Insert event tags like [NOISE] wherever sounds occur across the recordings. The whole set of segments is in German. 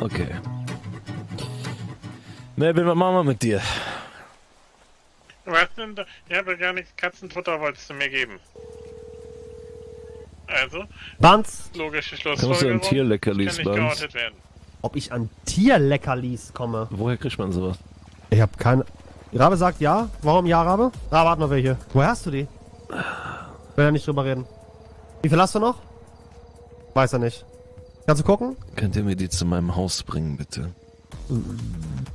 Okay. Melvin, was machen wir mit dir? Was denn da? Ich habe gar nichts Katzenfutter wolltest du mir geben. Also, Banz, logische Kommst du an Schlussfolgerung. Tierleckerlis, werden. ob ich an Tierleckerlis komme? Woher kriegt man sowas? Ich habe keine. Rabe sagt ja. Warum ja, Rabe? Rabe hat noch welche. Woher hast du die? Will er nicht drüber reden. Wie viel hast du noch? Weiß er nicht. Kannst du gucken? Könnt ihr mir die zu meinem Haus bringen, bitte?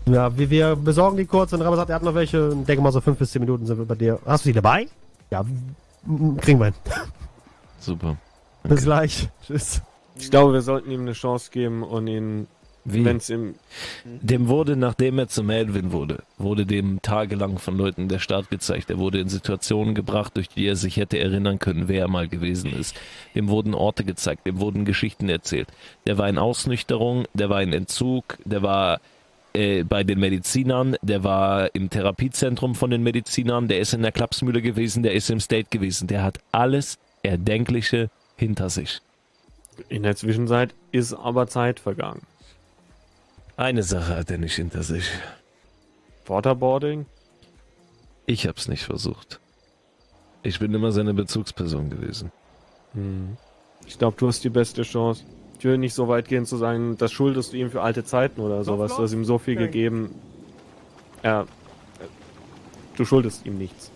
Ja, wir, wir besorgen die kurz und Rabe sagt, er hat noch welche. Ich denke mal, so fünf bis zehn Minuten sind wir bei dir. Hast du die dabei? Ja, kriegen wir hin. Super. Bis gleich. Tschüss. Ich glaube, wir sollten ihm eine Chance geben und ihn, Wie? wenn es ihm. Dem wurde, nachdem er zu Melvin wurde, wurde dem tagelang von Leuten der Staat gezeigt. Er wurde in Situationen gebracht, durch die er sich hätte erinnern können, wer er mal gewesen ist. Dem wurden Orte gezeigt, dem wurden Geschichten erzählt. Der war in Ausnüchterung, der war in Entzug, der war äh, bei den Medizinern, der war im Therapiezentrum von den Medizinern, der ist in der Klapsmühle gewesen, der ist im State gewesen. Der hat alles Erdenkliche hinter sich. In der Zwischenzeit ist aber Zeit vergangen. Eine Sache hat er nicht hinter sich. Waterboarding? Ich hab's nicht versucht. Ich bin immer seine Bezugsperson gewesen. Hm. Ich glaube, du hast die beste Chance. Ich will nicht so weit gehen zu sagen, das schuldest du ihm für alte Zeiten oder sowas. Du hast ihm so viel gegeben. Er, du schuldest ihm nichts.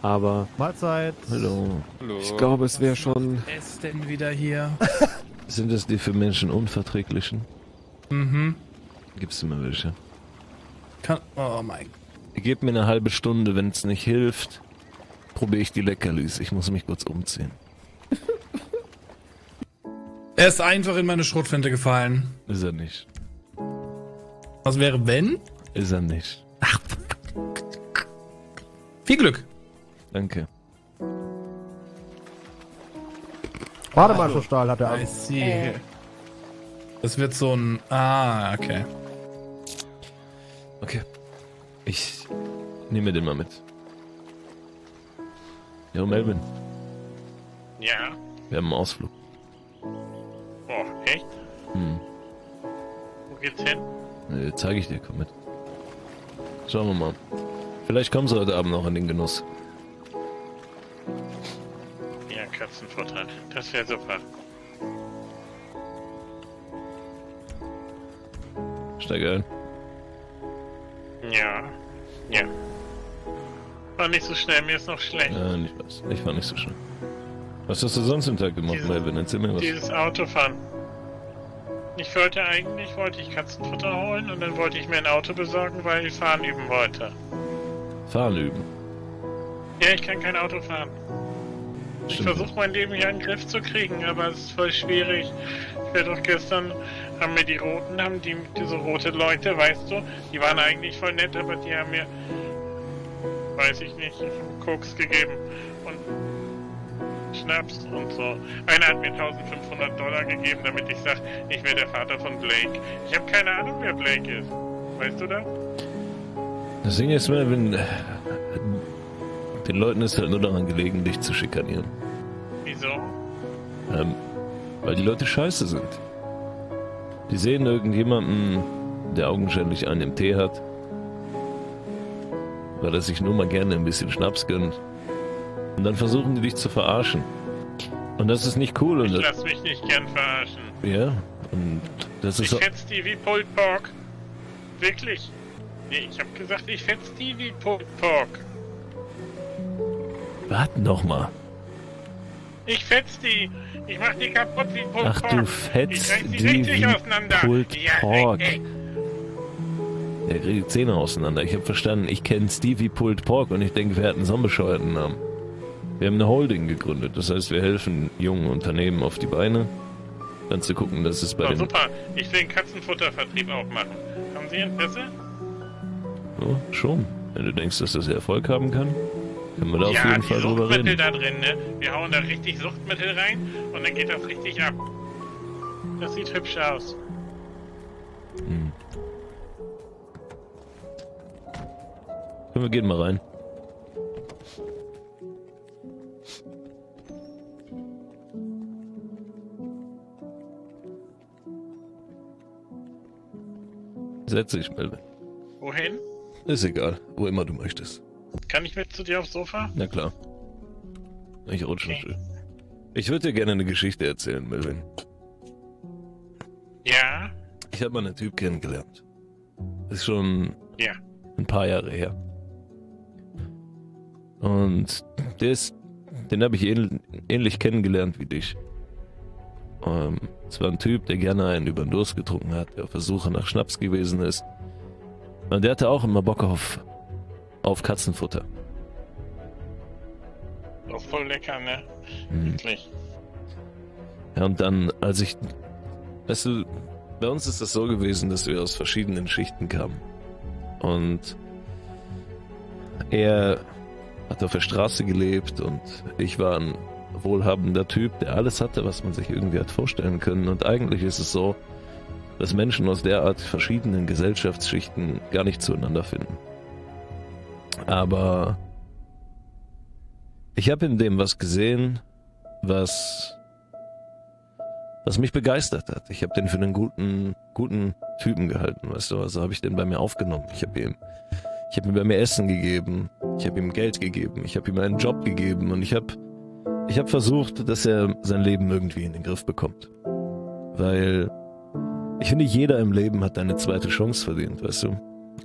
Aber Mahlzeit. Hallo. ich glaube, es wäre schon. Es denn wieder hier? [LAUGHS] Sind es die für Menschen unverträglichen? Mhm. Gibst du mir welche? Kann, oh mein Gib mir eine halbe Stunde, wenn es nicht hilft, probiere ich die Leckerlis. Ich muss mich kurz umziehen. [LAUGHS] Er ist einfach in meine Schrotflinte gefallen. Ist er nicht. Was wäre wenn? Ist er nicht. Viel Glück. Danke. Warte mal, so Stahl hat er I see. Das wird so ein. Ah, okay. Okay. Ich nehme den mal mit. Jo, Melvin, Ja. wir haben einen Ausflug. Oh, echt? Hm. Wo geht's hin? Äh, zeige ich dir, komm mit. Schauen wir mal. Vielleicht kommst du heute Abend noch in den Genuss. Ja, Katzenfutter. Das wäre super. Steig ein. Ja. Ja. War nicht so schnell, mir ist noch schlecht. Ja, ich weiß. Ich war nicht so schnell. Was hast du sonst im Tag gemacht, Diese- Melvin? Erzähl mir was. Dieses Autofahren. Ich wollte eigentlich, wollte ich Katzenfutter holen und dann wollte ich mir ein Auto besorgen, weil ich fahren üben wollte. Fahren üben. Ja, ich kann kein Auto fahren. Ich Stimmt. versuche mein Leben hier in den Griff zu kriegen, aber es ist voll schwierig. Ich werde doch gestern, haben mir die Roten, haben die, diese rote Leute, weißt du, die waren eigentlich voll nett, aber die haben mir, weiß ich nicht, Koks gegeben und Schnaps und so. Einer hat mir 1500 Dollar gegeben, damit ich sag, ich wäre der Vater von Blake. Ich habe keine Ahnung, wer Blake ist. Weißt du das? Das Ding ist, äh, den Leuten ist halt nur daran gelegen, dich zu schikanieren. Wieso? Ähm, weil die Leute scheiße sind. Die sehen irgendjemanden, der augenscheinlich einen im Tee hat, weil er sich nur mal gerne ein bisschen Schnaps gönnt. Und dann versuchen die dich zu verarschen. Und das ist nicht cool. Und Ich das, lass mich nicht gern verarschen. ja, und das Ich ist auch, fetz die wie Pulled Pork. Wirklich. Nee, ich hab gesagt, ich fetz die wie Pulled Pork. Warte noch mal. Ich fetz die. Ich mach die kaputt wie Pulled Ach, Pork. du ich fetzt reiß die richtig auseinander. Pulled ja, Pork. Ey, ey. Der kriegt die Zähne auseinander. Ich habe verstanden, ich kenne Stevie Pulled Pork und ich denke, wir hätten so einen bescheuerten Namen. Wir haben eine Holding gegründet. Das heißt, wir helfen jungen Unternehmen auf die Beine. Dann zu gucken, dass es bei Oh, den... super. Ich will einen Katzenfuttervertrieb auch machen. Haben Sie Interesse? Oh, schon. Wenn du denkst, dass das Erfolg haben kann, können wir da ja, auf jeden Fall drüber reden. Da drin, ne? Wir hauen da richtig Suchtmittel rein und dann geht das richtig ab. Das sieht hübsch aus. Hm. Wir gehen mal rein. Setz dich, Melvin. Wohin? Ist egal, wo immer du möchtest. Kann ich mit zu dir aufs Sofa? Na klar. Ich rutsche Okay. still. Ich würde dir gerne eine Geschichte erzählen, Melvin. Ja? Ich habe mal einen Typ kennengelernt. Ist schon Ja. ein paar Jahre her. Und der ist, den habe ich ähn, ähnlich kennengelernt wie dich. Ähm, es war ein Typ, der gerne einen über den Durst getrunken hat, der auf der Suche nach Schnaps gewesen ist. Und der hatte auch immer Bock auf, auf Katzenfutter. Auch voll lecker, ne? Mhm. Wirklich. Ja, und dann, als ich, weißt du, bei uns ist das so gewesen, dass wir aus verschiedenen Schichten kamen. Und er hat auf der Straße gelebt und ich war ein wohlhabender Typ, der alles hatte, was man sich irgendwie hat vorstellen können. Und eigentlich ist es so, dass Menschen aus derart verschiedenen Gesellschaftsschichten gar nicht zueinander finden. Aber ich habe in dem was gesehen, was was mich begeistert hat. Ich habe den für einen guten, guten Typen gehalten, weißt du, also habe ich den bei mir aufgenommen. Ich habe ihm, ich habe ihm bei mir Essen gegeben, ich habe ihm Geld gegeben, ich habe ihm einen Job gegeben und ich habe, ich habe versucht, dass er sein Leben irgendwie in den Griff bekommt, weil ich finde, jeder im Leben hat eine zweite Chance verdient, weißt du.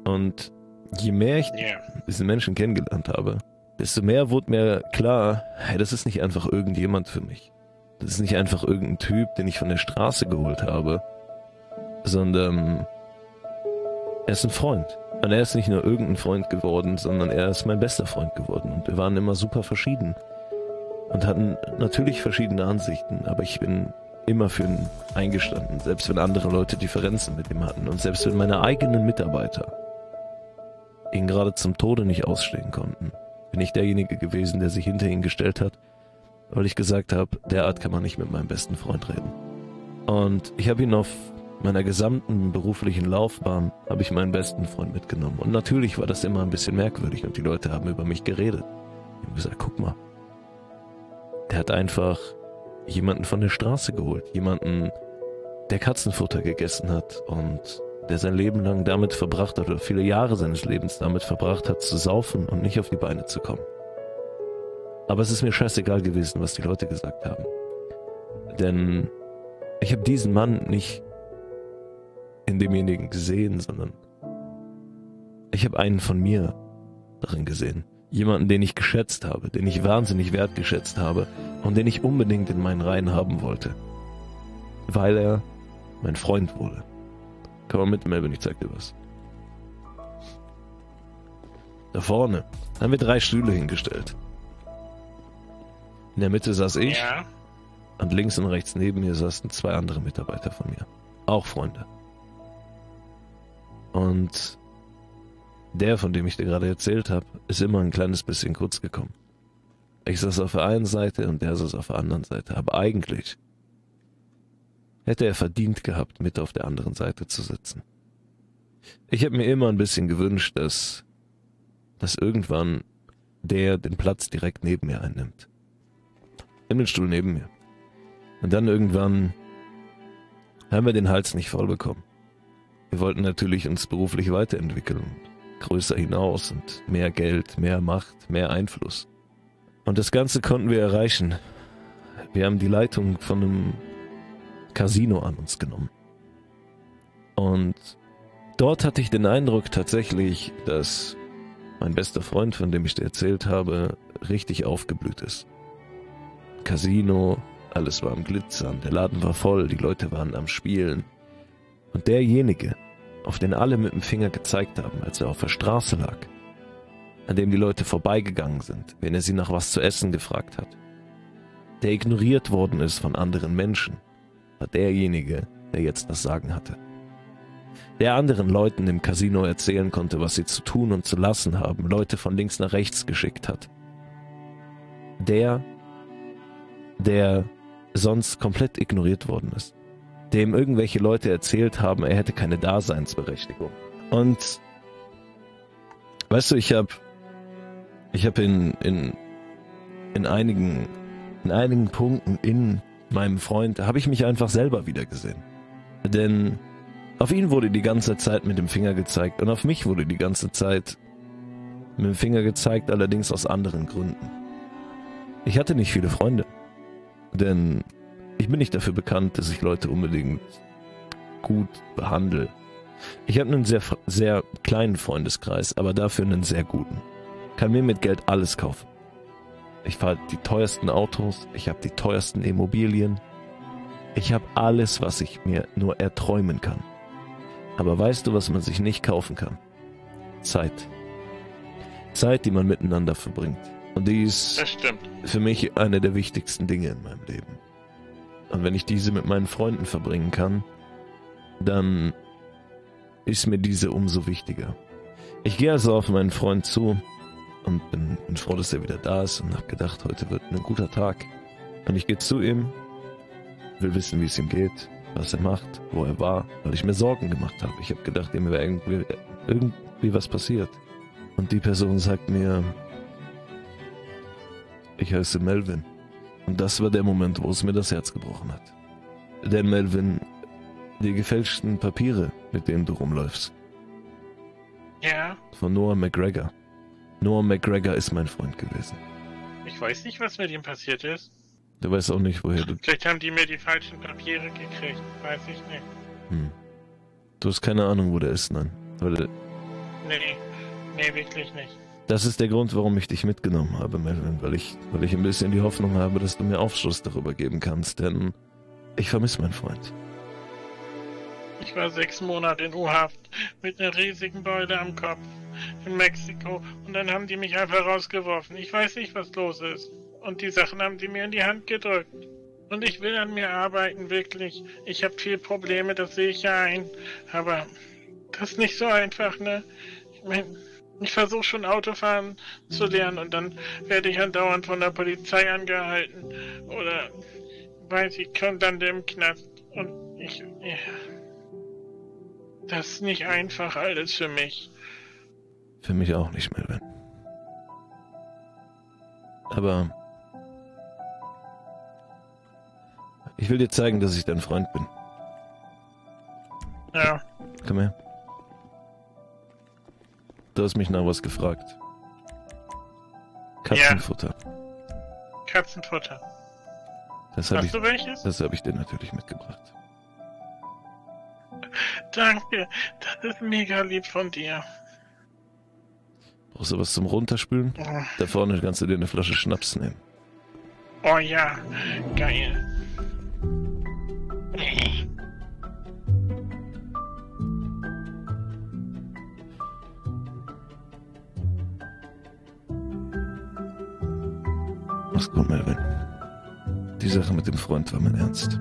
Und je mehr ich Ja. diesen Menschen kennengelernt habe, desto mehr wurde mir klar, hey, das ist nicht einfach irgendjemand für mich. Das ist nicht einfach irgendein Typ, den ich von der Straße geholt habe, sondern er ist ein Freund. Und er ist nicht nur irgendein Freund geworden, sondern er ist mein bester Freund geworden. Und wir waren immer super verschieden und hatten natürlich verschiedene Ansichten, aber ich bin immer für ihn eingestanden, selbst wenn andere Leute Differenzen mit ihm hatten und selbst wenn meine eigenen Mitarbeiter ihn gerade zum Tode nicht ausstehen konnten, bin ich derjenige gewesen, der sich hinter ihn gestellt hat, weil ich gesagt habe, derart kann man nicht mit meinem besten Freund reden. Und ich habe ihn auf meiner gesamten beruflichen Laufbahn, habe ich meinen besten Freund mitgenommen. Und natürlich war das immer ein bisschen merkwürdig und die Leute haben über mich geredet. Ich habe gesagt, guck mal, der hat einfach jemanden von der Straße geholt, jemanden, der Katzenfutter gegessen hat und der sein Leben lang damit verbracht hat oder viele Jahre seines Lebens damit verbracht hat, zu saufen und nicht auf die Beine zu kommen. Aber es ist mir scheißegal gewesen, was die Leute gesagt haben. Denn ich habe diesen Mann nicht in demjenigen gesehen, sondern ich habe einen von mir darin gesehen. Jemanden, den ich geschätzt habe, den ich wahnsinnig wertgeschätzt habe und den ich unbedingt in meinen Reihen haben wollte. Weil er mein Freund wurde. Komm mal mit, Melvin, ich zeig dir was. Da vorne haben wir drei Stühle hingestellt. In der Mitte saß ich Ja. und links und rechts neben mir saßen zwei andere Mitarbeiter von mir. Auch Freunde. Und der, von dem ich dir gerade erzählt habe, ist immer ein kleines bisschen kurz gekommen. Ich saß auf der einen Seite und der saß auf der anderen Seite. Aber eigentlich hätte er verdient gehabt, mit auf der anderen Seite zu sitzen. Ich habe mir immer ein bisschen gewünscht, dass, dass irgendwann der den Platz direkt neben mir einnimmt. In den Stuhl neben mir. Und dann irgendwann haben wir den Hals nicht voll bekommen. Wir wollten natürlich uns beruflich weiterentwickeln, größer hinaus und mehr Geld, mehr Macht, mehr Einfluss. Und das Ganze konnten wir erreichen. Wir haben die Leitung von einem Casino an uns genommen. Und dort hatte ich den Eindruck tatsächlich, dass mein bester Freund, von dem ich dir erzählt habe, richtig aufgeblüht ist. Casino, alles war am Glitzern, der Laden war voll, die Leute waren am Spielen. Und derjenige, auf den alle mit dem Finger gezeigt haben, als er auf der Straße lag, an dem die Leute vorbeigegangen sind, wenn er sie nach was zu essen gefragt hat, der ignoriert worden ist von anderen Menschen, war derjenige, der jetzt das Sagen hatte. Der anderen Leuten im Casino erzählen konnte, was sie zu tun und zu lassen haben, Leute von links nach rechts geschickt hat. Der, der sonst komplett ignoriert worden ist. Dem irgendwelche Leute erzählt haben, er hätte keine Daseinsberechtigung. Und weißt du, ich habe ich habe in, in, in einigen in einigen Punkten in meinem Freund habe ich mich einfach selber wieder gesehen. Denn Auf ihn wurde die ganze Zeit mit dem Finger gezeigt und auf mich wurde die ganze Zeit mit dem Finger gezeigt, allerdings aus anderen Gründen. Ich hatte nicht viele Freunde, denn ich bin nicht dafür bekannt, dass ich Leute unbedingt gut behandle. Ich habe einen sehr, sehr kleinen Freundeskreis, aber dafür einen sehr guten. Kann mir mit Geld alles kaufen. Ich fahre die teuersten Autos, ich habe die teuersten Immobilien, ich habe alles, was ich mir nur erträumen kann. Aber weißt du, was man sich nicht kaufen kann? Zeit. Zeit, die man miteinander verbringt. Und die ist für mich eine der wichtigsten Dinge in meinem Leben. Und wenn ich diese mit meinen Freunden verbringen kann, dann ist mir diese umso wichtiger. Ich gehe also auf meinen Freund zu und bin, bin froh, dass er wieder da ist und habe gedacht, heute wird ein guter Tag. Und ich gehe zu ihm, will wissen, wie es ihm geht, was er macht, wo er war, weil ich mir Sorgen gemacht habe. Ich habe gedacht, ihm wäre irgendwie, irgendwie was passiert. Und die Person sagt mir, ich heiße Melvin. Und das war der Moment, wo es mir das Herz gebrochen hat. Denn Melvin, die gefälschten Papiere, mit denen du rumläufst, Ja, von Noah McGregor. Noah McGregor ist mein Freund gewesen. ich weiß nicht, was mit ihm passiert ist. Du weißt auch nicht, woher du. Vielleicht haben die mir die falschen Papiere gekriegt. Weiß ich nicht. Hm. Du hast keine Ahnung, wo der ist, nein. Weil Nee, nee, wirklich nicht. das ist der Grund, warum ich dich mitgenommen habe, Melvin. Weil ich, weil ich ein bisschen die Hoffnung habe, dass du mir Aufschluss darüber geben kannst. Denn ich vermisse meinen Freund. Ich war sechs Monate in U-Haft mit einer riesigen Beule am Kopf in Mexiko und dann haben die mich einfach rausgeworfen. Ich weiß nicht, was los ist. Und die Sachen haben die mir in die Hand gedrückt. Und ich will an mir arbeiten, wirklich. Ich habe viel Probleme, das sehe ich ja ein. Aber das ist nicht so einfach, ne? Ich mein, ich versuche schon Autofahren zu lernen und dann werde ich andauernd von der Polizei angehalten. Oder weiß ich, dann im Knast. Und ich. Ja. Das ist nicht einfach alles für mich. Für mich auch nicht, Melvin. Aber ich will dir zeigen, dass ich dein Freund bin. Ja, Komm her. Du hast mich nach was gefragt. Katzenfutter. Katzenfutter. Das habe ich, du welches? das habe ich dir natürlich mitgebracht. Danke, das ist mega lieb von dir. Brauchst du was zum Runterspülen? Oh, Da vorne kannst du dir eine Flasche Schnaps nehmen. Oh ja, geil. Mach's gut, Melvin. Die Sache mit dem Freund war mein Ernst.